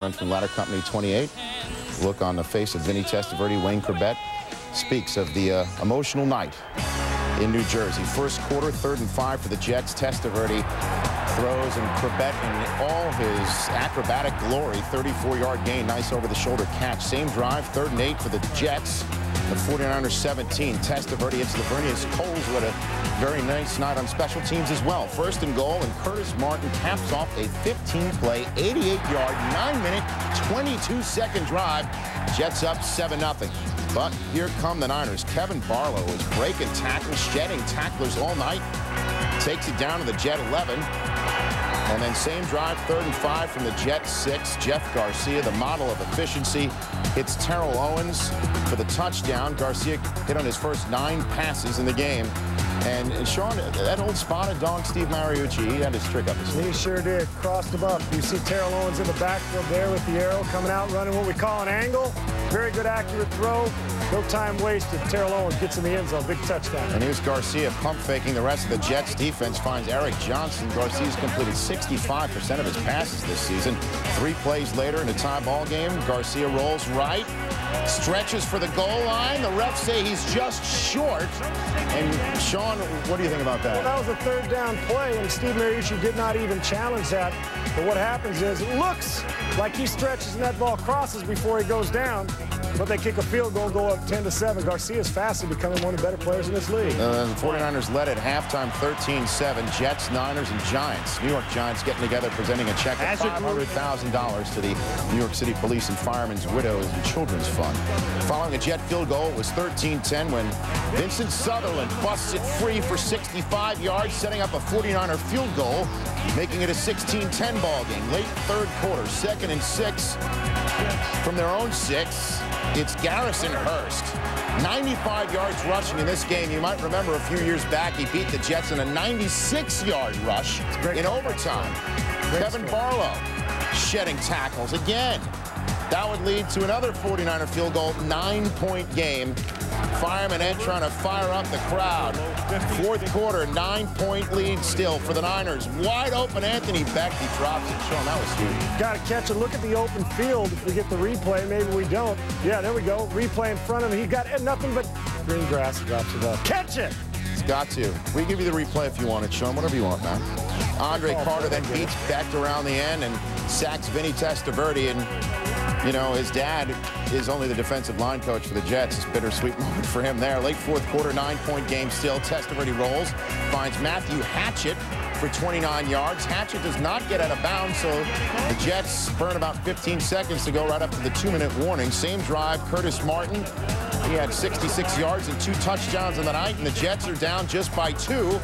From Ladder Company 28. Look on the face of Vinny Testaverde. Wayne Chrebet speaks of the uh, emotional night in New Jersey. First quarter, third and five for the Jets. Testaverde throws and Chrebet in all his acrobatic glory. 34-yard gain. Nice over-the-shoulder catch. Same drive, third and eight for the Jets. The 49ers 17. Testaverde hits Laveranues Coles with a very nice night on special teams as well. First and goal, and Curtis Martin caps off a 15-play, 88-yard, 9-minute, 22-second drive. Jets up 7-0. But here come the Niners. Kevin Barlow is breaking tackles, shedding tacklers all night. Takes it down to the Jet 11. And then same drive, third and five from the Jet six. Jeff Garcia, the model of efficiency, hits Terrell Owens for the touchdown. Garcia hit on his first nine passes in the game. And, and Sean, that old spotted dog, Steve Mariucci, he had his trick up his sleeve. He sure did. Crossed him up. You see Terrell Owens in the backfield there with the arrow coming out, running what we call an angle. Very good accurate throw. No time wasted. Terrell Owens gets in the end zone. Big touchdown. And here's Garcia pump faking the rest of the Jets defense. Finds Eric Johnson. Garcia's completed 65% of his passes this season. Three plays later in a tie ball game, Garcia rolls right, stretches for the goal line. The refs say he's just short. And Sean, what do you think about that? Well, that was a third down play, and Steve Mariucci did not even challenge that. But what happens is it looks like he stretches and that ball crosses before he goes down. But they kick a field goal, go up 10 to 7. Garcia's fastly becoming one of the better players in this league. Uh, the 49ers led at halftime 13-7. Jets, Niners, and Giants. New York Giants getting together, presenting a check of $500,000 to the New York City Police and Firemen's Widows and Children's Fund. Following a Jet field goal, it was 13-10 when Vincent Sutherland busts it free for 65 yards, setting up a 49er field goal, making it a 16-10 ball game. Late third quarter, second and six from their own six. It's Garrison Hearst. 95 yards rushing in this game. You might remember a few years back, he beat the Jets in a 96-yard rush in overtime. Kevin. Barlow shedding tackles again. That would lead to another 49er field goal, nine-point game. Fireman Ed trying to fire up the crowd. Fourth quarter, nine-point lead still for the Niners. Wide open Anthony Becht. He drops it. Sean, that was huge. Got to catch a look at the open field. If we get the replay, maybe we don't. Yeah, there we go. Replay in front of him. He got nothing but green grass. Drops it up. Catch it! He's got to. We give you the replay if you want it, Sean. Whatever you want, man. Andre Carter then beats Becht around the end and sacks Vinny Testaverde and you know, his dad is only the defensive line coach for the Jets. It's bittersweet moment for him there. Late fourth quarter, nine-point game still. Testaverde rolls, finds Matthew Hatchette for 29 yards. Hatchette does not get out of bounds, so the Jets burn about 15 seconds to go right up to the two-minute warning. Same drive, Curtis Martin. He had 66 yards and two touchdowns in the night, and the Jets are down just by two.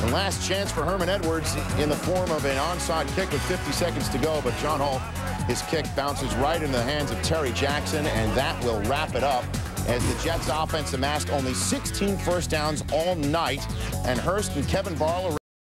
The last chance for Herman Edwards in the form of an onside kick with 50 seconds to go, but John Hall his kick bounces right in the hands of Terry Jackson, and that will wrap it up as the Jets offense amassed only 16 first downs all night, and Hearst and Kevin Barlow